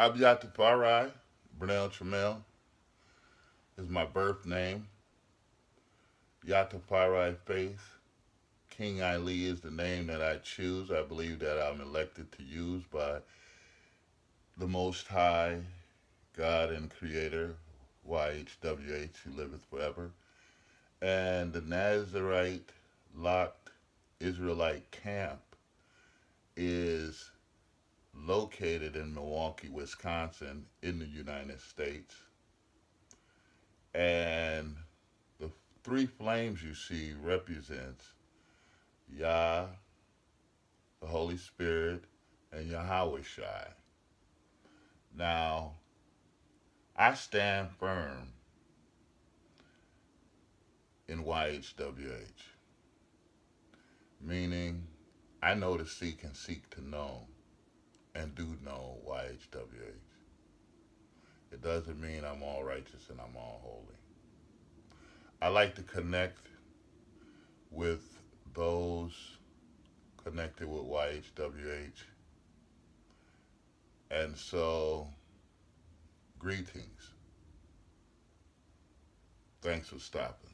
Abiatafari, Brunel Tramel is my birth name. Yatafari Faith. King Ali is the name that I choose. I believe that I'm elected to use by the Most High, God and Creator, YHWH, who liveth forever. And the Nazarite Locked Israelite Camp is located in Milwaukee, Wisconsin, in the United States. And the three flames you see represents Yah, the Holy Spirit, and Yahweh Shai. Now, I stand firm in YHWH, meaning I know to seek and seek to know and do know YHWH. It doesn't mean I'm all righteous and I'm all holy. I like to connect with those connected with YHWH. And so, greetings. Thanks for stopping.